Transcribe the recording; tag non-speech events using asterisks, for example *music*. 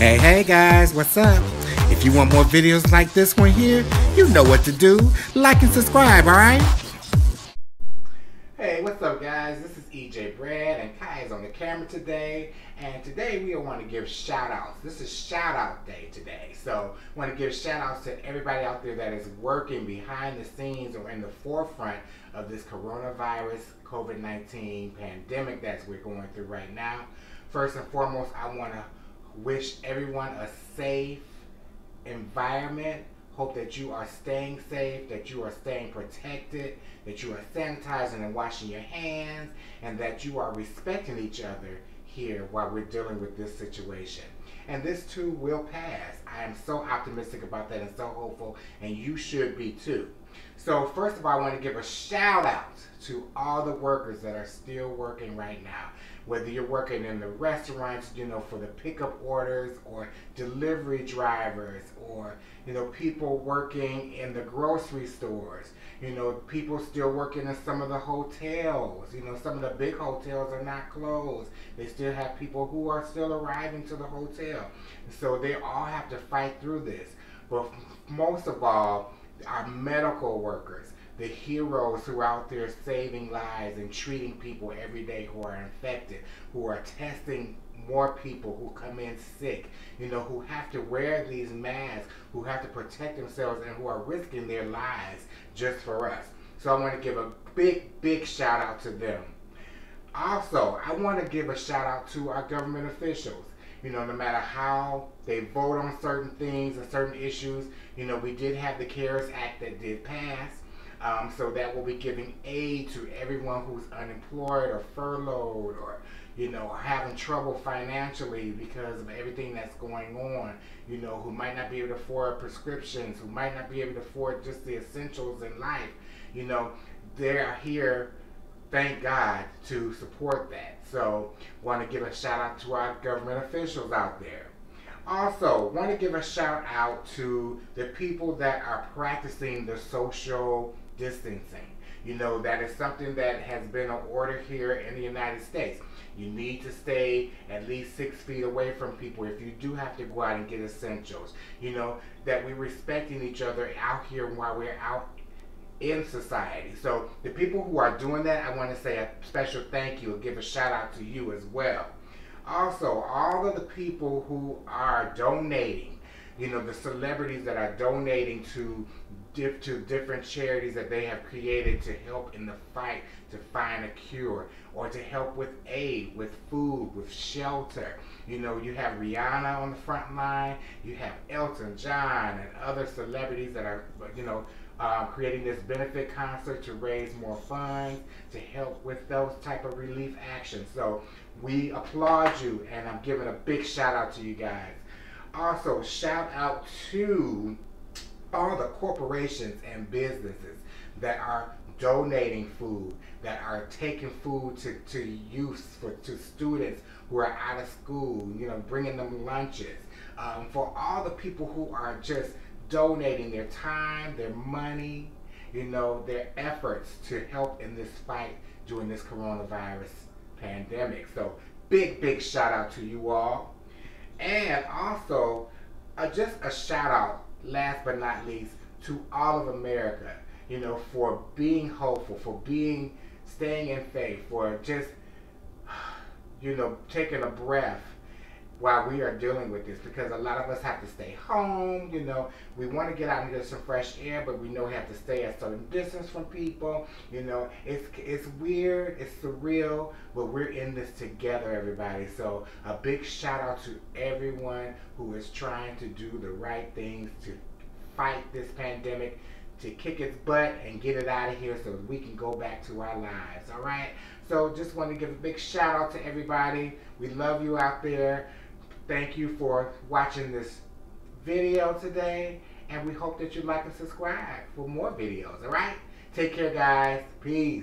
Hey, hey guys, what's up? If you want more videos like this one here, you know what to do. Like and subscribe, alright? Hey, what's up guys? This is EJ Brad and Kai is on the camera today. And today we want to give shout outs. This is shout out day today. So want to give shout outs to everybody out there that is working behind the scenes or in the forefront of this coronavirus COVID-19 pandemic that we're going through right now. First and foremost, I want to wish everyone a safe environment. Hope that you are staying safe, that you are staying protected, that you are sanitizing and washing your hands, and that you are respecting each other here while we're dealing with this situation. And this too will pass. I am so optimistic about that and so hopeful, and you should be too. So first of all, I want to give a shout out to all the workers that are still working right now. Whether you're working in the restaurants, you know, for the pickup orders or delivery drivers or, you know, people working in the grocery stores, you know, people still working in some of the hotels, you know, some of the big hotels are not closed. They still have people who are still arriving to the hotel. So they all have to fight through this. But most of all, our medical workers, the heroes who are out there saving lives and treating people every day who are infected, who are testing more people who come in sick, you know, who have to wear these masks, who have to protect themselves and who are risking their lives just for us. So I want to give a big, big shout out to them. Also, I want to give a shout out to our government officials. You know, no matter how they vote on certain things and certain issues, you know, we did have the CARES Act that did pass. Um, so that will be giving aid to everyone who's unemployed or furloughed or, you know, having trouble financially because of everything that's going on, you know, who might not be able to afford prescriptions, who might not be able to afford just the essentials in life. You know, they are here, thank God, to support that. So, want to give a shout out to our government officials out there. Also, want to give a shout out to the people that are practicing the social distancing. You know, that is something that has been an order here in the United States. You need to stay at least six feet away from people if you do have to go out and get essentials. You know, that we're respecting each other out here while we're out in society. So the people who are doing that, I want to say a special thank you and give a shout out to you as well. Also, all of the people who are donating you know, the celebrities that are donating to diff, to different charities that they have created to help in the fight to find a cure or to help with aid, with food, with shelter. You know, you have Rihanna on the front line, you have Elton John and other celebrities that are, you know, uh, creating this benefit concert to raise more funds to help with those type of relief actions. So we applaud you and I'm giving a big shout out to you guys. Also, shout out to all the corporations and businesses that are donating food, that are taking food to, to use for to students who are out of school, you know, bringing them lunches. Um, for all the people who are just donating their time, their money, you know, their efforts to help in this fight during this coronavirus pandemic. So big, big shout out to you all. And also, uh, just a shout out, last but not least, to all of America, you know, for being hopeful, for being, staying in faith, for just, *sighs* you know, taking a breath while we are dealing with this because a lot of us have to stay home. You know, we want to get out and get some fresh air, but we know we have to stay a certain distance from people. You know, it's it's weird, it's surreal, but we're in this together, everybody. So a big shout out to everyone who is trying to do the right things to fight this pandemic. To kick its butt and get it out of here so we can go back to our lives. All right. So just want to give a big shout out to everybody. We love you out there. Thank you for watching this video today. And we hope that you like and subscribe for more videos. All right? Take care, guys. Peace.